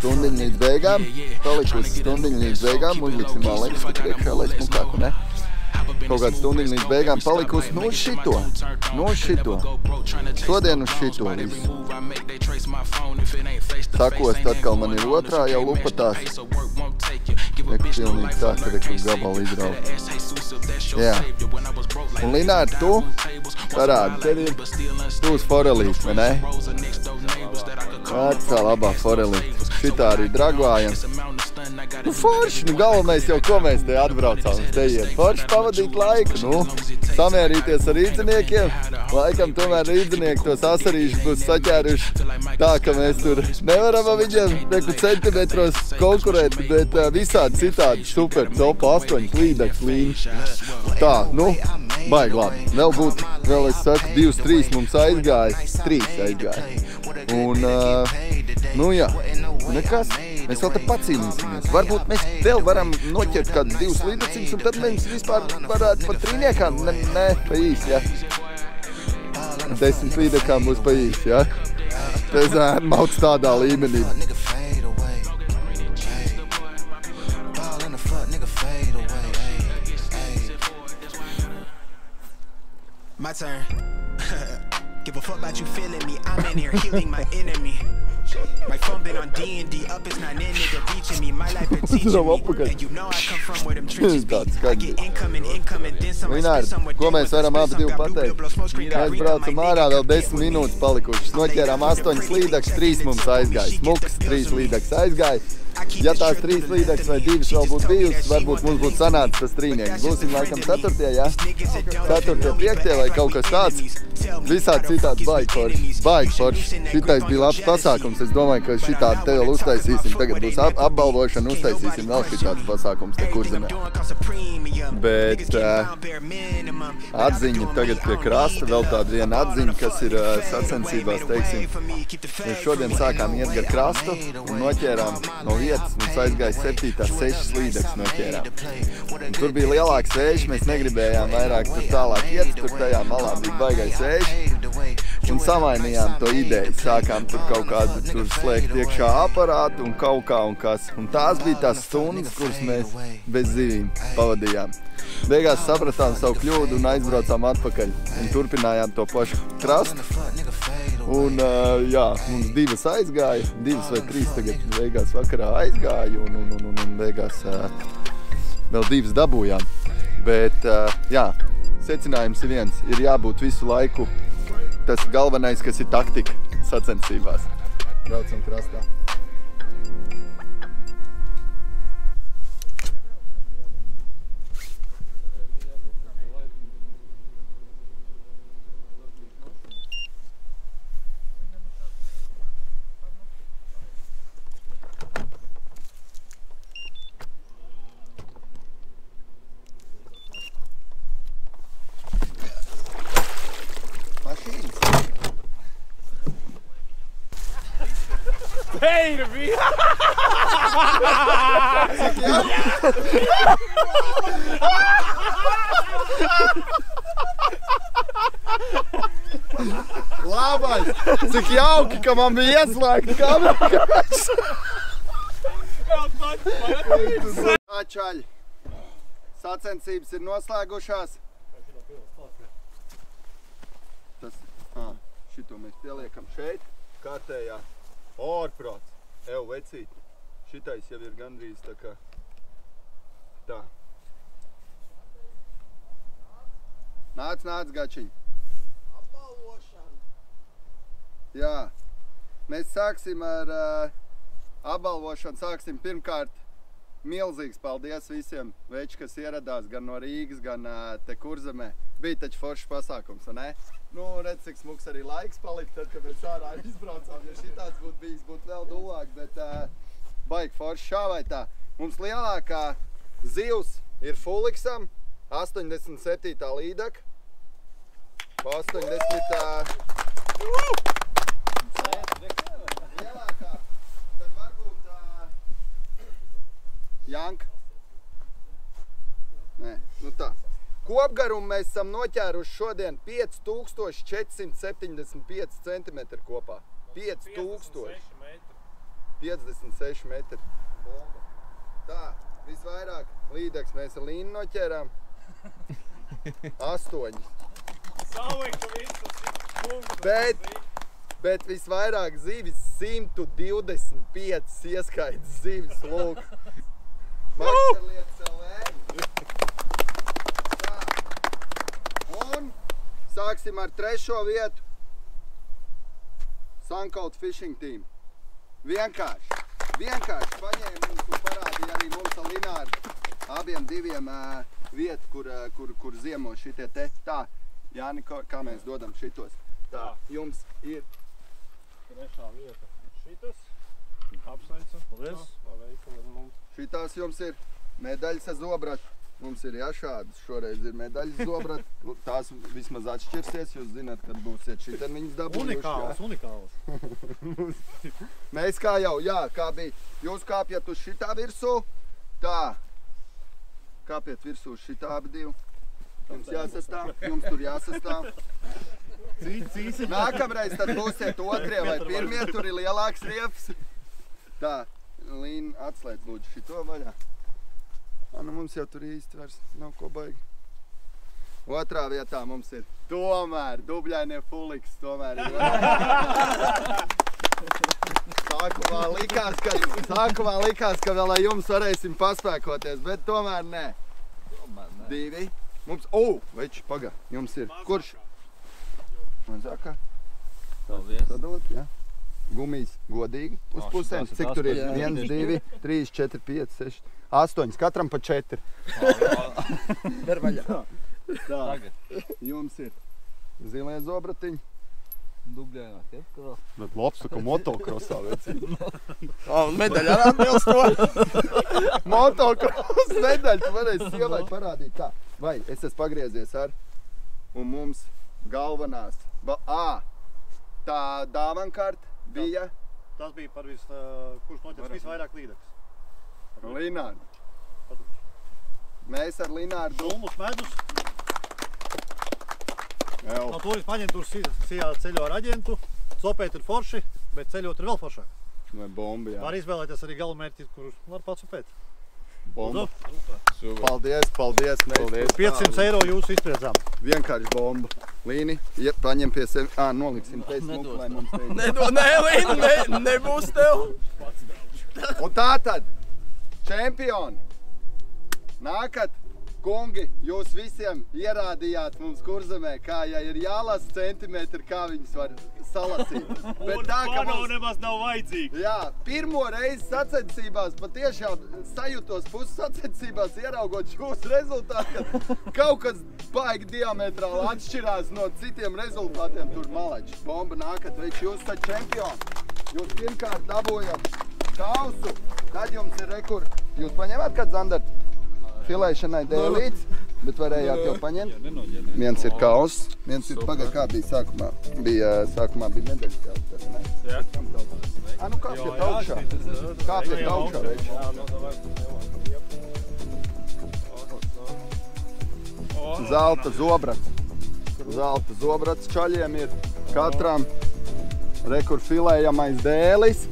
S3: Stundiņa līdz beigām.
S9: Yeah.
S3: Palikusi stundiņa līdz beigām. Uzliksim Aleksku priekšā, lai smukāku, ne? Kaut kāda stundiņa līdz beigām palikusi no šito. No šito. Šodien uz šito visu. Sakos, atkal man ir otrā jau lupatās. Nek pilnīgi tā, ka reku gabalu izrauj. Jā. Un Lināri, tu parādi, tev ir uz forelīs, vai ne? Atkal labā forelī. Šitā arī dragvājam. Nu, forši, nu galvenais jau, ko mēs te atbraucām uz tejienu. Forši pavadīt laiku, nu, samērīties ar rīdziniekiem. Laikam tomēr rīdzinieki tos asarīšus būs saķēruši tā, ka mēs tur nevaram ar viņiem neku centimetros konkurēt, bet uh, visādi citādi super top 8 līdaks līņš. Tā, nu, baigi labi. Vēl būtu, vēl es saku, divas, trīs mums aizgāja, trīs aizgāja. Un, uh, nu jā, nekas. Mēs vēl te pacīnīsimies. Varbūt mēs vēl varam noķert kādus divus līdeciņus, un tad mēs vispār varētu pat trīniekām, ne, ne pa īsi, ja. Desmit līdekām būs pa īsi, ja. Te zēni mauc tādā līmenī.
S13: My turn. Give a fuck about you feeling me. I'm in here healing my enemy. My phone been on D&D up, it's not in nigga reaching me. My life been teaching me. And you know I come from where them trenches be. I get income and income and then some with
S3: ko mēs varam abi divi pateikt? Mēs braucam ārā, vēl desmit minūtes palikušas. Noķērām astoņas līdaks, trīs mums aizgāja. Smuks, trīs līdaks aizgāja. Ja tās trīs līdaks vai divas vēl būtu bijusi, varbūt mums būtu sanācis tas trīnieks. Būsim laikam ceturtie, ja? Ceturtie, piektie vai kaut kas tāds. Visādi citādi baigi forši. Baigi forši. Šitais bija labs pasākums. Es domāju, ka šitādi te vēl uztaisīsim. Tagad būs ap apbalvošana, uztaisīsim vēl šitāds pasākums te kurzemē. Bet uh, atziņa tagad pie krasta, vēl tāda viena atziņa, kas ir uh, sacensībās, teiksim. Mēs šodien sākām iet gar krastu un noķērām no viena 5, mums aizgāja 7, 6 līdzekļus noķērām. Un tur bija lielāks vējš, mēs negribējām vairāk tur tālāk iet, tur tajā malā bija baigais vējš. Un samainījām to ideju, sākām tur kaut kādu tur slēgt iekšā aparātu un kaut kā un kas. Un tās bija tās stundas, kuras mēs bez zivīm pavadījām. Beigās sapratām savu kļūdu un aizbraucām atpakaļ. Un turpinājām to pašu krastu. Un, uh, jā, mums divas aizgāja, divas vai trīs tagad beigās vakarā aizgāja un, un, un, un, un beigās uh, vēl divas dabūjām. Bet, uh, jā, secinājums ir viens, ir jābūt visu laiku tas galvenais, kas ir taktika sacensībās. Braucam krastā.
S11: Hei, nu bija!
S3: Labais! Cik jauki, ka man bija ieslēgta kamera! Čaļi! Sacensības ir noslēgušās. Tas, ā, šito mēs pieliekam šeit, kārtējā. Ārprāts! Ev, vecīt! Šitais jau ir gandrīz tā kā tā. Nāc, nāc, gačiņ! Jā, mēs sāksim ar uh, apbalvošanu. Sāksim pirmkārt milzīgs paldies visiem veči, kas ieradās gan no Rīgas, gan te Kurzemē. Bija taču foršs pasākums, ne? Nu, redz, cik smuks arī laiks palika, tad, kad mēs ārā izbraucām. Ja šitāds būtu bijis, būtu vēl dulāk, bet uh, baigi forši šā vai tā. Mums lielākā zivs ir Fuliksam, 87. līdaka. Pa 80. Lielākā, tad varbūt uh, Janka. Nē, nu tā. Kopgarumu mēs esam noķēruši šodien 5475 cm kopā. 5000. 56 metri. Bomba. Tā, visvairāk līdeks mēs ar līnu noķērām. Astoņi. Bet, bet visvairāk zivis 125 ieskaitas zivis. Lūk. Makšķerlietas LV. Un sāksim ar trešo vietu. Suncoat Fishing Team. Vienkārši, vienkārši paņēma mums un parādīja arī mums ar Lināru abiem diviem uh, vietu, kur, uh, kur, kur ziemo šitie te. Tā, Jāni, kā, kā mēs dodam šitos. Tā, jums ir.
S11: Trešā vieta. Šitas. Apsveicu. Paldies. Paveikali mums.
S3: Šitās jums ir medaļas ar zobratu. Mums ir jā, šādas. Šoreiz ir medaļas zobrat. Tās vismaz atšķirsies. Jūs zināt, kad būsiet šitien viņas dabūjuši.
S11: Unikāls, unikāls.
S3: Mēs kā jau, jā, kā bija. Jūs kāpjat uz šitā virsū. Tā. Kāpiet virsū uz šitā abi divi. Jums jāsastāv, jums tur jāsastāv. Nākamreiz tad būsiet otrie vai pirmie, tur ir lielāks riefs. Tā, Līna, atslēdz lūdzu šito vaļā. A, nu mums jau tur īsti vairs nav ko baigi. Otrā vietā mums ir tomēr dubļainie fuliks. Tomēr ir Sākumā likās, ka, sākumā likās, ka vēl ar jums varēsim paspēkoties, bet tomēr nē. Divi. Mums, o, oh, veči, paga, jums ir. Kurš? Mazākā?
S10: Paldies.
S3: Sadot, jā. Gumijas godīgi uz
S10: O,
S3: pusēm. Cik tur ir?
S10: astoņas.
S3: 1, 2, 3, 4, 5, 6, 8. Katram pa 4.
S1: Ver vaļā.
S3: Tā.
S10: Tagad.
S3: Jums ir zilie zobratiņi.
S10: Dubļainā kepka vēl.
S3: Bet labs, tā kā motokrosā vecīt.
S1: Medaļa ar atbilst to.
S3: Motokros medaļu tu varēsi sievai parādīt. Tā, vai es esmu pagriezies ar un mums galvenās. Ā, tā dāvankart bija
S11: Tas bija par vis, kurš noķers visvairāk līdeks.
S3: Linārdu. Mēs ar Linārdu.
S14: Dūmus medus. No turisma aģentūras si- sijā ceļo ar aģentu. Sopēt ir forši, bet ceļot ir vēl foršāk.
S3: Vai bomba, jā.
S14: Var izvēlēties arī galamērķi, kur var pats upēt.
S3: Bomba.
S14: Super.
S3: Paldies, paldies. Mēs
S14: Paldies. 500 eiro jūsu izpriedzām.
S3: Vienkārši bomba. Līni, ja paņem pie sevi. Ā, noliksim pēc smuku, lai mums te...
S1: Nedod, nē, Līni, ne, nebūs tev.
S3: Un tā tad, čempioni, nākat, kungi, jūs visiem ierādījāt mums kurzemē, kā ja ir jālasa centimetri, kā viņus var salasīt. Bet tā, ka
S12: Pano
S3: mums,
S12: nemaz nav vajadzīgi.
S3: jā, pirmo reizi sacensībās patiešām sajūtos puses sacensībās, ieraugot jūsu rezultātu, ka kaut kas baigi diametrāli atšķirās no citiem rezultātiem. Tur malači, bomba nākat, veči, jūs esat čempioni. Jūs pirmkārt dabūjat kausu, tad jums ir rekur. Jūs paņemat kādu zandartu? Filēšanai dēlīts, bet varējāt jau paņemt. Viens ir kaus, viens ir pagaid, kā bija sākumā. Bija, sākumā bija medaļas kausa, ne?
S12: Jā.
S3: A, nu kāpjiet augšā. Kāpjiet augšā, veči. Zelta zobrats. Zelta zobrats čaļiem ir katram rekur filējamais dēlis.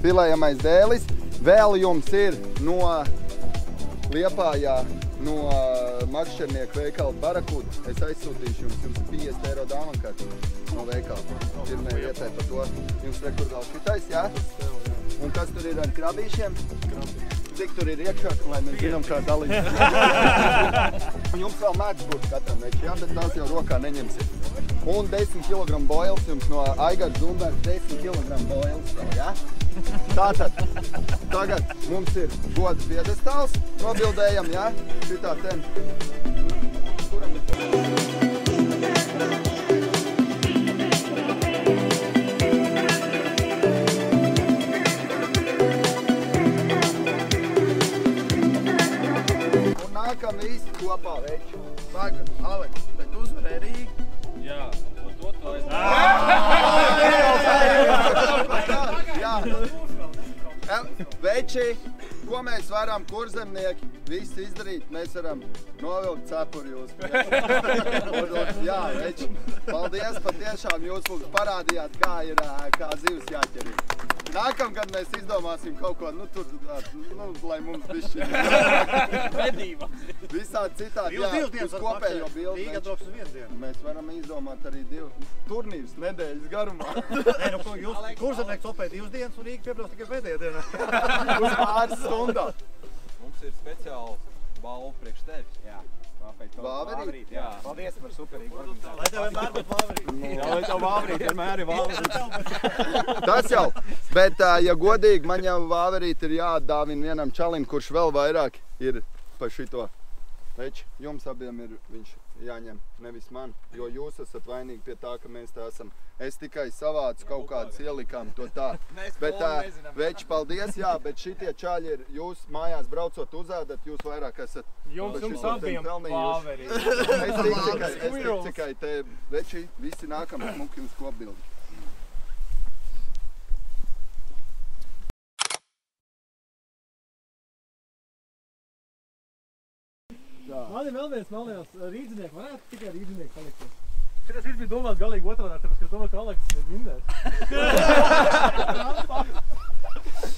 S3: Filējamais dēlis. Vēl jums ir no Liepājā no makšķernieku veikala Barakuda. Es aizsūtīšu jums, jums ir 50 eiro dāvankārti no veikala. Pirmajā vietā par to. Jums rekur vēl šitais, jā? Un kas tur ir ar krabīšiem? Cik tur ir iekšā, lai mēs zinām, kā dalīt. Un jums vēl mēdz būt katram jā, bet tās jau rokā neņemsiet. Un 10 kg boils jums no Aigara Zumberga 10 kg boils jā? Tātad, tagad mums ir goda piedestāls, nobildējam, jā? Šitā ten. Kuram ir? Un nākam visi kopā veči. Saka, Aleks, Veči, ko mēs varam, kurzemnieki, visi izdarīt? Mēs varam novilkt cepuri jūs. Jā, veči, paldies, patiešām jūs mums parādījāt, kā ir, kā zivs jāķerī. Nākamgad mēs izdomāsim kaut ko, nu, tur, nu, lai mums bišķi.
S12: Medībās.
S3: Visādi citādi, jā, uz kopējo bildi. Veči.
S14: drops uz vienu dienu.
S3: Mēs varam izdomāt arī divu turnīrus nedēļas garumā.
S14: Nē, nu, ko jūs kurzemnieks opē divas dienas un Rīga piebrauc tikai pēdējā dienā.
S3: Uz pāris stundām.
S15: Mums ir speciāli balva priekš tevis. Jā.
S3: Vāverīt?
S15: Jā. Paldies par superīgu organizāciju.
S14: Lai tev vienmēr būtu vāverīt.
S15: Jā, lai tev vāverīt vienmēr ir vāverīt.
S3: Tas jau, bet ja godīgi, man jau vāverīt ir jāatdāvina vienam čalim, kurš vēl vairāk ir pa šito. Veči, jums abiem ir viņš jāņem, nevis man, jo jūs esat vainīgi pie tā, ka mēs tā esam. Es tikai savācu kaut kādus ielikām to tā. Bet,
S15: polu
S3: ā,
S15: nezinām.
S3: veči, paldies, jā, bet šitie čaļi ir, jūs mājās braucot uzādat, jūs vairāk esat
S11: Jums- jums abiem vāverīt.
S3: Es tikai, es tikai te, veči, visi nākam smuki uz kopbildi.
S14: Man ir vēl viens malnējās rīdzinieks. Varētu tikai rīdzinieks palikt. Šitas viss bija domāts galīgi otrādā, tāpēc, ka es domāju, ka Aleks ir vinnēs.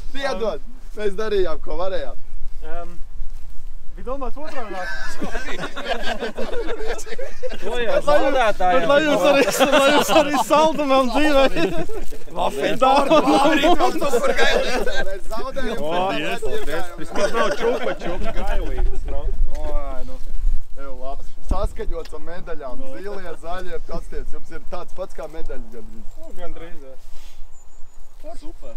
S3: Piedod, mēs darījām, ko varējām.
S14: Um, bija domāts otrādā.
S12: To jau zaudētāji
S14: Bet lai jūs arī, lai jūs arī saldumam dzīvē.
S3: Mēs zaudējam.
S11: O,
S3: bet
S11: paldies,
S3: mēs
S11: paldies.
S3: iegājām.
S11: Vismaz nav čupa, čupa gailītes, nu.
S3: Oi, nu. Ev, labs. Saskaņots ar medaļām. Zilie, zaļie, kasties. Jums ir tāds pats kā medaļas gandrīz.
S11: Nu, gandrīz, jā.
S12: Super.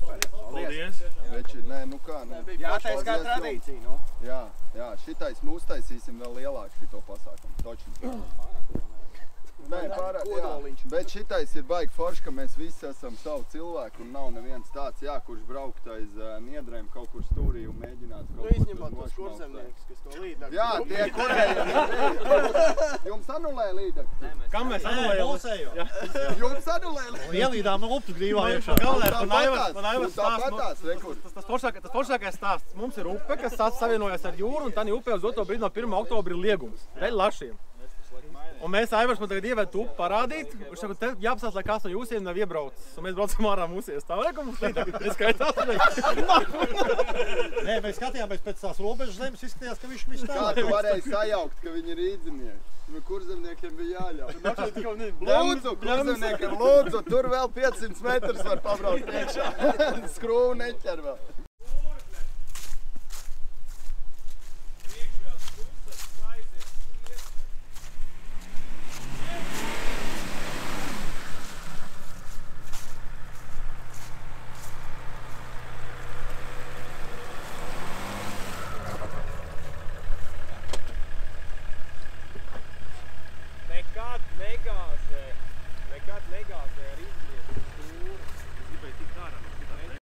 S11: Paldies.
S3: Veči, nē, nu kā, nu.
S15: Jātaisa kā
S3: Paldies
S15: tradīcija, nu.
S3: Jā, jā, šitais mūs taisīsim vēl lielāku šito pasākumu. Točni. Nē, pārāk, jā. Bet šitais ir baigi forši, ka mēs visi esam savu cilvēku un nav neviens tāds, jā, kurš braukt aiz uh, niedrēm kaut kur stūrī un mēģināt kaut
S1: Nu,
S3: ko
S1: izņemot tos
S3: nošmaukt.
S1: kurzemniekus, kas to līdāk.
S3: Jā, tie kurēji. Jums anulē līdekli.
S14: Kam mēs anulējam?
S3: Jums anulē līdekli.
S14: Ielīdām uptu grīvā iekšā.
S3: Galvenais,
S14: Un
S3: un
S14: Aivars-
S3: tāpatās,
S14: un Aivars
S3: rekur.
S14: tas- Tas foršākais- stāsts. Mums ir upe, kas savienojas ar jūru, un tā upē uz otro brīdi no 1. oktobra ir liegums. Dēļ lašiem. Un mēs Aivars man tagad ievērt upi parādīt. Viņš saka, te jāapstāsta, lai kāds no jūsiem nav iebraucis. Un mēs braucam ārā mūsies. Tā vajag, un mums līdāk neskaitās. Nē, mēs skatījāmies pēc tās robežas zemes, izskatījās, ka viņš viss
S3: Kā tu varēji sajaukt, ka viņi ir īdzinieki? Nu, Kurzemniekiem bija jāļauj.
S14: Lūdzu,
S3: Lūdzu, kurzemniekiem, lūdzu, tur vēl 500 metrus var pabraukt iekšā. Skrūvu neķer vēl.
S14: Nekad negāzē, nekad negāzē ar izlietu stūri. Es gribēju tikt ārā no šitā.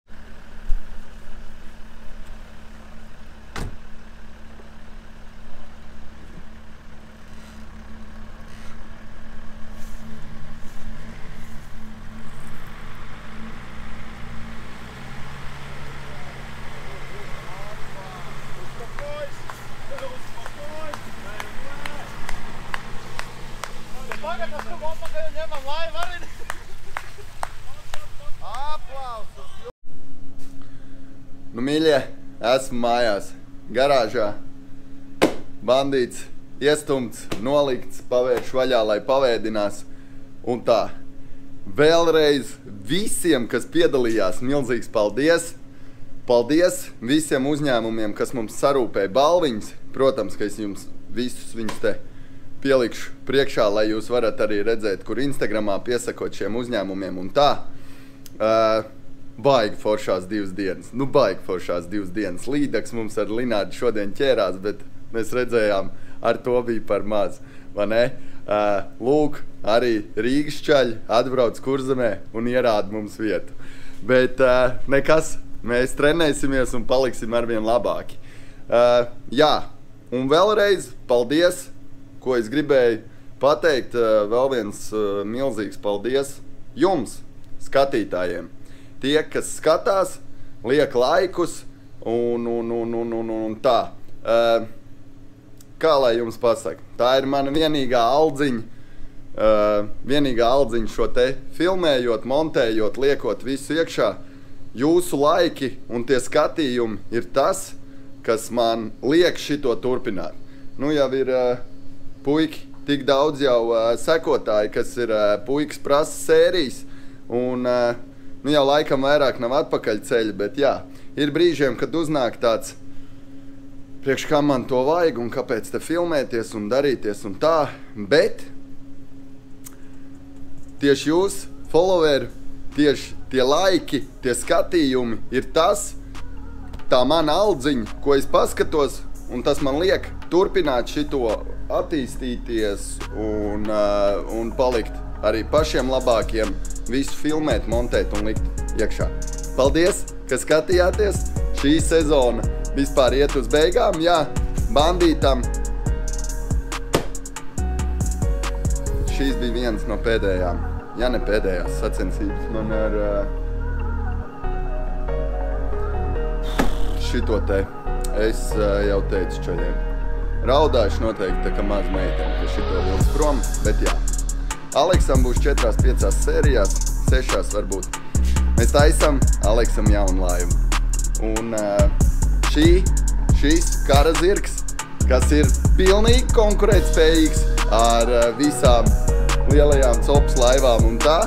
S14: Pagaid, mēs tu atpakaļ ņemam laivu arī.
S3: Aplausus! Nu, mīļie, esmu mājās, garāžā. Bandīts, iestumts, nolikts, pavērš vaļā, lai pavēdinās. Un tā, vēlreiz visiem, kas piedalījās, milzīgs paldies! Paldies visiem uzņēmumiem, kas mums sarūpēja balviņas. Protams, ka es jums visus viņus te pielikšu priekšā, lai jūs varat arī redzēt, kur Instagramā piesakot šiem uzņēmumiem un tā. Uh, baigi foršās divas dienas. Nu, baigi foršās divas dienas. Līdeks mums ar Linādu šodien ķērās, bet mēs redzējām, ar to bija par maz. Uh, lūk, arī Rīgas čaļi atbrauc kurzemē un ierāda mums vietu. Bet uh, nekas, mēs trenēsimies un paliksim arvien labāki. Uh, jā, un vēlreiz paldies, ko es gribēju pateikt. Uh, vēl viens uh, milzīgs paldies jums, skatītājiem. Tie, kas skatās, liek laikus un, un, un, un, un, un tā. Uh, kā lai jums pasaka, tā ir mana vienīgā aldziņa. Uh, vienīgā aldziņa šo te filmējot, montējot, liekot visu iekšā. Jūsu laiki un tie skatījumi ir tas, kas man liek šito turpināt. Nu, jau ir uh, puiki, tik daudz jau uh, sekotāji, kas ir uh, puikas prasa sērijas. Un, uh, nu, jau laikam vairāk nav atpakaļ ceļa, bet jā, ir brīžiem, kad uznāk tāds priekš kā man to vajag un kāpēc te filmēties un darīties un tā. Bet tieši jūs, followeri, tieši tie laiki, tie skatījumi ir tas, tā mana aldziņa, ko es paskatos, un tas man liek turpināt šito attīstīties un, uh, un palikt arī pašiem labākiem, visu filmēt, montēt un likt iekšā. Paldies, ka skatījāties! Šī sezona vispār iet uz beigām, jā, bandītam. Šīs bija viens no pēdējām, ja ne pēdējās sacensības man ar uh, šito te. Es uh, jau teicu čaļiem. Raudāšu noteikti tā kā maz meitene, ka šito vilks prom, bet jā. Aleksam būs četrās, piecās sērijās, sešās varbūt. Mēs taisam Aleksam jaunu laivu. Un uh, šī, šis kara zirgs, kas ir pilnīgi konkurētspējīgs ar uh, visām lielajām copas laivām un tā,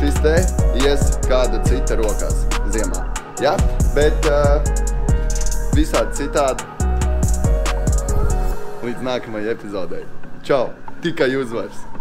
S3: šis te ies kāda cita rokās ziemā. Ja? Bet uh, visādi citādi līdz nākamajai epizodei. Čau! Tikai uzvars!